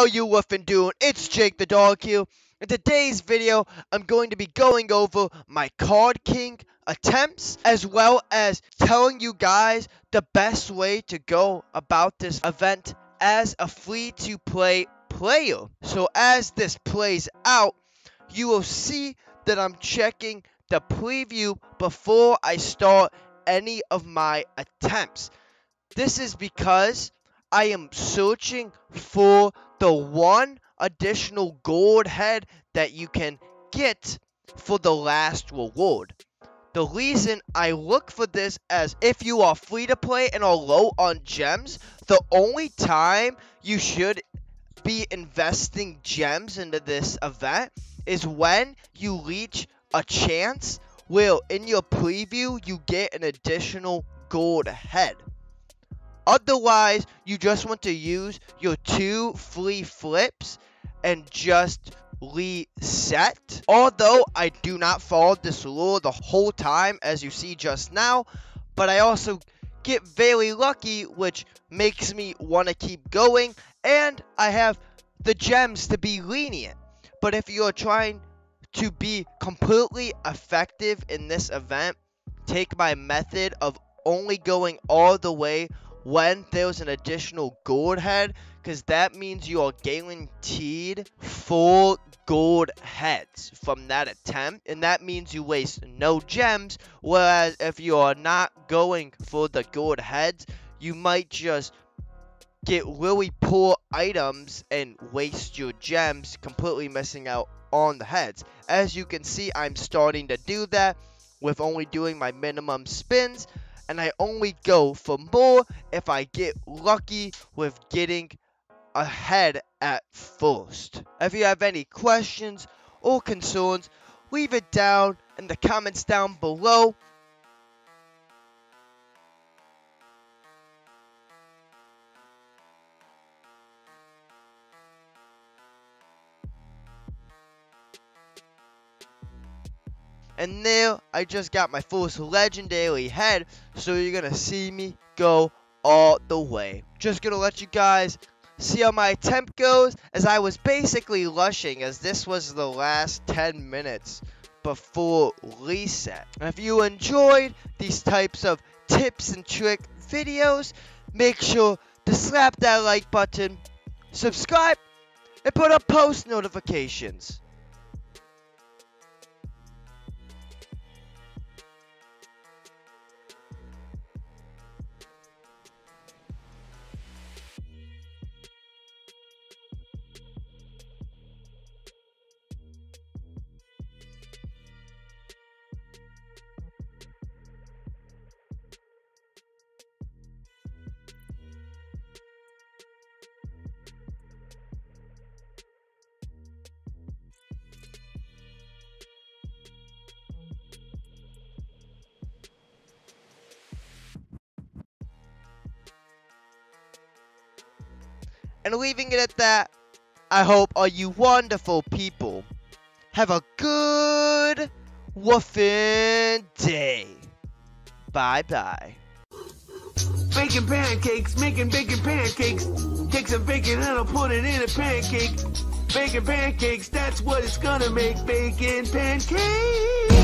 How you woofing doing? It's Jake the Dog here. In today's video, I'm going to be going over my Card King attempts, as well as telling you guys the best way to go about this event as a free-to-play player. So as this plays out, you will see that I'm checking the preview before I start any of my attempts. This is because I am searching for the one additional gold head that you can get for the last reward. The reason I look for this as if you are free to play and are low on gems, the only time you should be investing gems into this event is when you reach a chance where in your preview you get an additional gold head. Otherwise, you just want to use your two free flips and just reset. Although I do not follow this rule the whole time as you see just now, but I also get very lucky which makes me want to keep going and I have the gems to be lenient. But if you're trying to be completely effective in this event, take my method of only going all the way when there's an additional gold head because that means you are guaranteed four gold heads from that attempt and that means you waste no gems whereas if you are not going for the gold heads you might just get really poor items and waste your gems completely missing out on the heads. As you can see i'm starting to do that with only doing my minimum spins and I only go for more if I get lucky with getting ahead at first. If you have any questions or concerns, leave it down in the comments down below And now I just got my first legendary head, so you're gonna see me go all the way. Just gonna let you guys see how my attempt goes, as I was basically lushing, as this was the last 10 minutes before reset. And if you enjoyed these types of tips and trick videos, make sure to slap that like button, subscribe, and put up post notifications. And leaving it at that, I hope all you wonderful people have a good woofing day. Bye bye. Baking pancakes, making bacon pancakes. Take some bacon and I'll put it in a pancake. Bacon pancakes, that's what it's gonna make. Bacon pancakes.